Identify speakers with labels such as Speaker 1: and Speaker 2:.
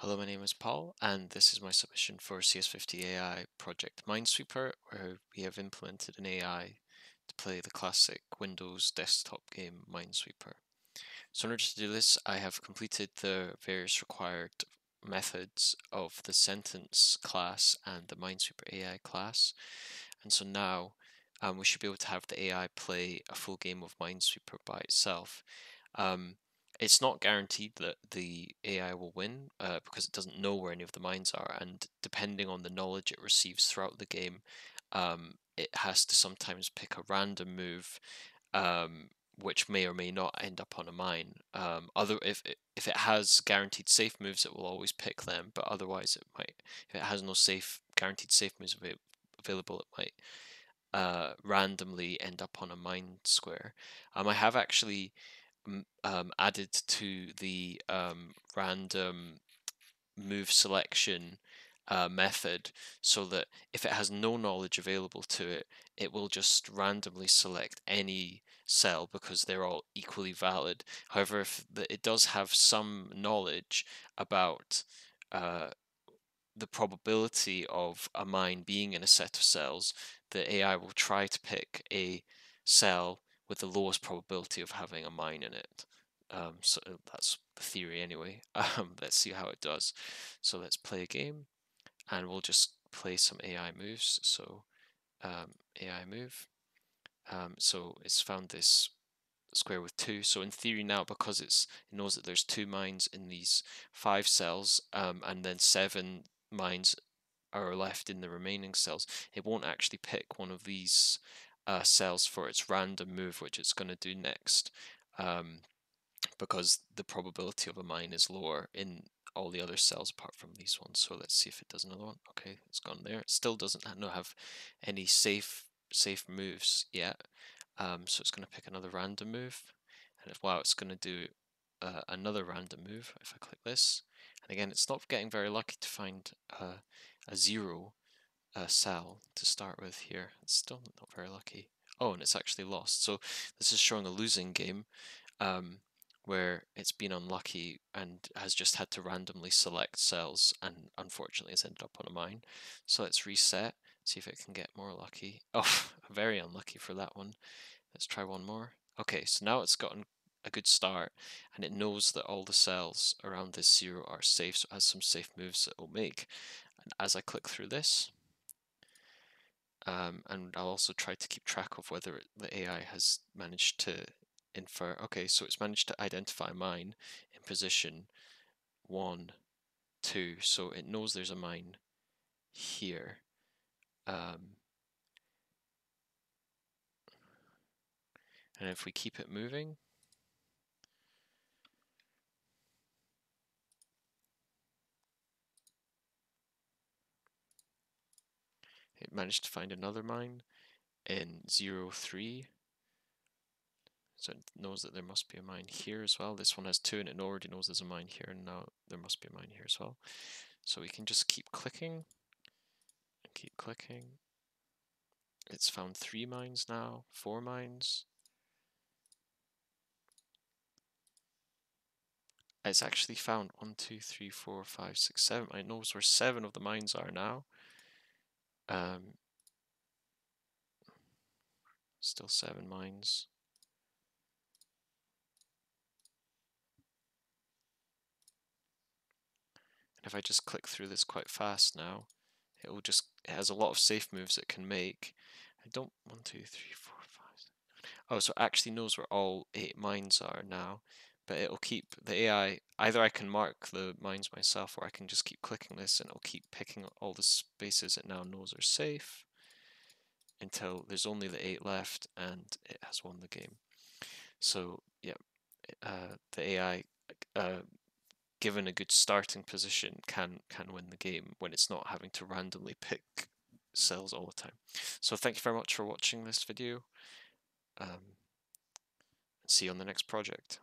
Speaker 1: Hello, my name is Paul, and this is my submission for CS50 AI project Minesweeper, where we have implemented an AI to play the classic Windows desktop game Minesweeper. So in order to do this, I have completed the various required methods of the sentence class and the Minesweeper AI class. And so now um, we should be able to have the AI play a full game of Minesweeper by itself. Um, it's not guaranteed that the AI will win uh, because it doesn't know where any of the mines are, and depending on the knowledge it receives throughout the game, um, it has to sometimes pick a random move, um, which may or may not end up on a mine. Um, other if it, if it has guaranteed safe moves, it will always pick them, but otherwise it might. If it has no safe guaranteed safe moves available, it might. Uh, randomly end up on a mine square. Um, I have actually um, added to the um, random move selection uh, method so that if it has no knowledge available to it, it will just randomly select any cell because they're all equally valid. However, if the, it does have some knowledge about uh, the probability of a mine being in a set of cells, the AI will try to pick a cell with the lowest probability of having a mine in it. Um, so uh, that's the theory anyway. Um, let's see how it does. So let's play a game and we'll just play some AI moves. So um, AI move. Um, so it's found this square with two. So in theory now, because it's it knows that there's two mines in these five cells um, and then seven mines are left in the remaining cells, it won't actually pick one of these uh, cells for its random move, which it's going to do next, um, because the probability of a mine is lower in all the other cells apart from these ones. So let's see if it does another one. Okay, it's gone there. It still doesn't have any safe safe moves yet, um, so it's going to pick another random move. And if, wow, it's going to do uh, another random move if I click this. And again, it's not getting very lucky to find uh, a zero uh, cell to start with here. It's still not very lucky. Oh, and it's actually lost. So this is showing a losing game um, where it's been unlucky and has just had to randomly select cells and unfortunately has ended up on a mine. So let's reset, see if it can get more lucky. Oh, very unlucky for that one. Let's try one more. Okay, so now it's gotten a good start and it knows that all the cells around this zero are safe, so it has some safe moves that it will make. And as I click through this, um, and I'll also try to keep track of whether the AI has managed to infer, okay, so it's managed to identify mine in position one, two, so it knows there's a mine here. Um, and if we keep it moving, It managed to find another mine in 03. So it knows that there must be a mine here as well. This one has two and it already knows there's a mine here and now there must be a mine here as well. So we can just keep clicking and keep clicking. It's found three mines now, four mines. It's actually found one, two, three, four, five, six, seven. It knows where seven of the mines are now. Um, still seven mines. And if I just click through this quite fast now, it will just, it has a lot of safe moves it can make. I don't, one, two, three, four, five. Oh, so it actually knows where all eight mines are now but it'll keep the AI, either I can mark the mines myself or I can just keep clicking this and it'll keep picking all the spaces it now knows are safe until there's only the eight left and it has won the game. So yeah, uh, the AI, uh, given a good starting position, can can win the game when it's not having to randomly pick cells all the time. So thank you very much for watching this video. Um, see you on the next project.